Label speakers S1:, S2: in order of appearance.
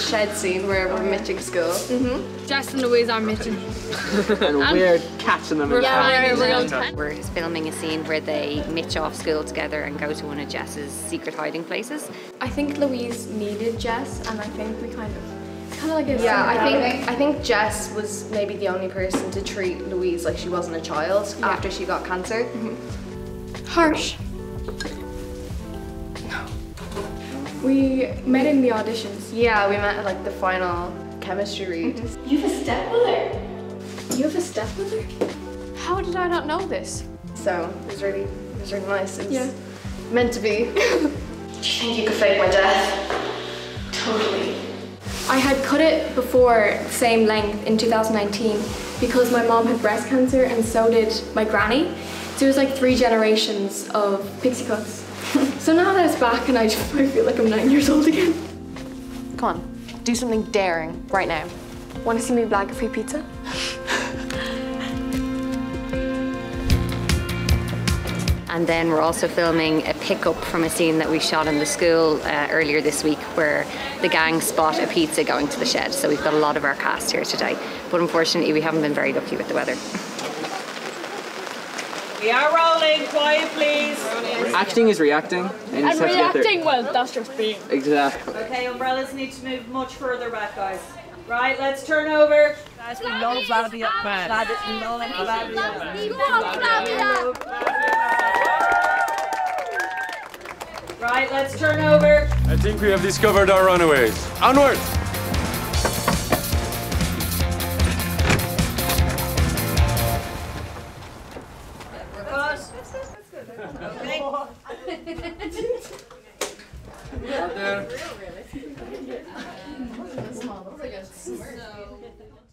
S1: shed scene where we're mitching school. Mm-hmm.
S2: Jess and Louise are mitching.
S3: and we're catching them in
S2: Yeah,
S3: packs.
S2: we're, we're,
S4: We're filming a scene where they mitch off school together and go to one of Jess's secret hiding places.
S5: I think Louise needed Jess, and I think we kind of, kind of like a
S1: Yeah, I think I think Jess was maybe the only person to treat Louise like she wasn't a child after she got cancer. Mm-hmm.
S5: harsh. We met in the auditions.
S1: Yeah, we met at like the final chemistry read. Mm-hmm.
S5: You have a stepmother. You have a stepmother? How did I not know this?
S1: So it was really it was really nice. It was
S5: Yeah.
S1: meant to be. Do you think you could fake my death?
S5: Totally. I had cut it before same length in 2019 because my mom had breast cancer and so did my granny. So it was like three generations of pixie cuts. so now that it's back and I, just, I feel like I'm nine years old again.
S6: Come on, do something daring right now.
S5: Want to see me blag a free pizza?
S4: And then we're also filming a pickup from a scene that we shot in the school uh, earlier this week where the gang spot a pizza going to the shed. So we've got a lot of our cast here today. But unfortunately, we haven't been very lucky with the weather.
S7: We are rolling. Quiet, please.
S3: Acting is reacting. And,
S2: and
S3: just have to get there.
S2: reacting, well, that's just being.
S3: Exactly.
S7: Okay, umbrellas need to move much further back, guys. Right, let's turn over. Guys, we love Flavia, man. We love Right, let's turn over.
S8: I think we have discovered our runaways. Onward! Okay. Out there.